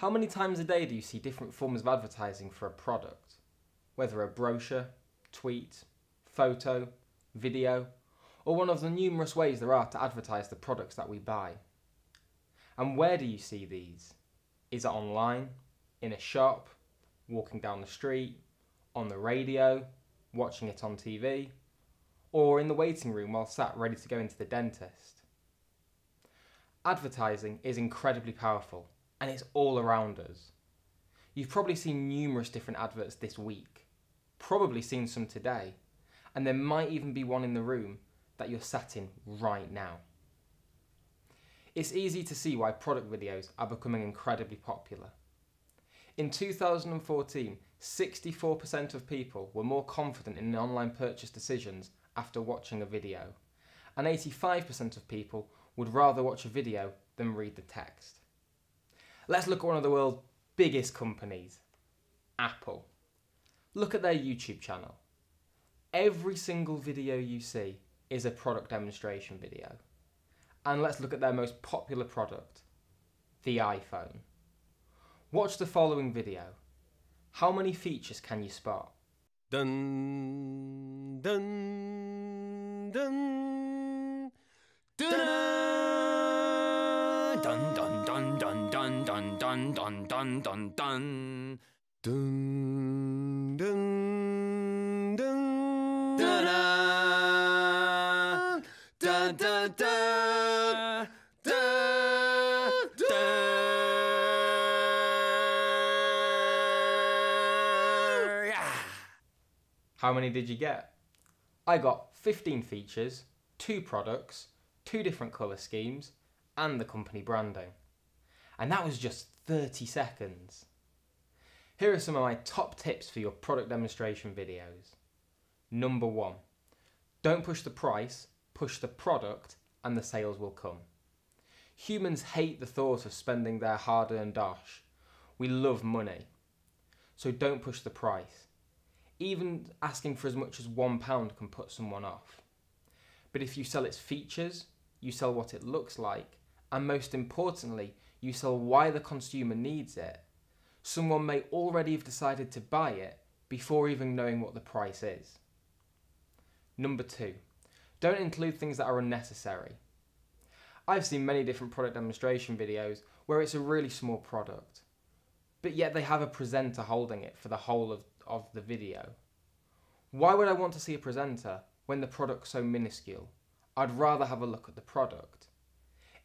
How many times a day do you see different forms of advertising for a product? Whether a brochure, tweet, photo, video, or one of the numerous ways there are to advertise the products that we buy. And where do you see these? Is it online, in a shop, walking down the street, on the radio, watching it on TV, or in the waiting room while sat ready to go into the dentist? Advertising is incredibly powerful and it's all around us. You've probably seen numerous different adverts this week, probably seen some today, and there might even be one in the room that you're sat in right now. It's easy to see why product videos are becoming incredibly popular. In 2014, 64% of people were more confident in online purchase decisions after watching a video, and 85% of people would rather watch a video than read the text. Let's look at one of the world's biggest companies, Apple. Look at their YouTube channel. Every single video you see is a product demonstration video. And let's look at their most popular product, the iPhone. Watch the following video. How many features can you spot? Dun dun dun dun dun dun dun dun dun. Dun dun dun. Dun dun dun dun dun How many did you get? I got 15 features, two products, two different colour schemes, and the company branding. And that was just 30 seconds. Here are some of my top tips for your product demonstration videos. Number one, don't push the price, push the product, and the sales will come. Humans hate the thought of spending their hard earned dosh. We love money. So don't push the price. Even asking for as much as £1 can put someone off. But if you sell its features, you sell what it looks like, and most importantly, you sell why the consumer needs it, someone may already have decided to buy it before even knowing what the price is. Number two, don't include things that are unnecessary. I've seen many different product demonstration videos where it's a really small product, but yet they have a presenter holding it for the whole of, of the video. Why would I want to see a presenter when the product's so minuscule? I'd rather have a look at the product.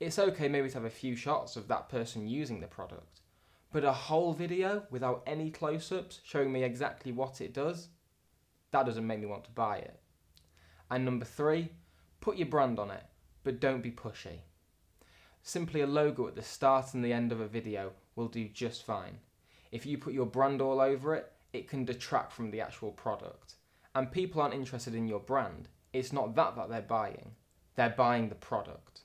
It's okay maybe to have a few shots of that person using the product, but a whole video without any close ups showing me exactly what it does, that doesn't make me want to buy it. And number three, put your brand on it, but don't be pushy. Simply a logo at the start and the end of a video will do just fine. If you put your brand all over it, it can detract from the actual product. And people aren't interested in your brand. It's not that that they're buying. They're buying the product.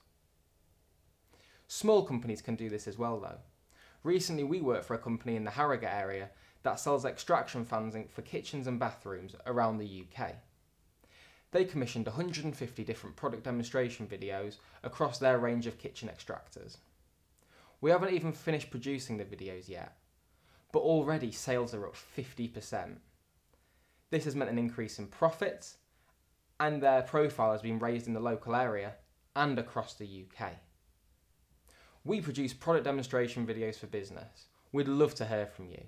Small companies can do this as well though. Recently we worked for a company in the Harrogate area that sells extraction fans for kitchens and bathrooms around the UK. They commissioned 150 different product demonstration videos across their range of kitchen extractors. We haven't even finished producing the videos yet, but already sales are up 50%. This has meant an increase in profits, and their profile has been raised in the local area and across the UK. We produce product demonstration videos for business. We'd love to hear from you.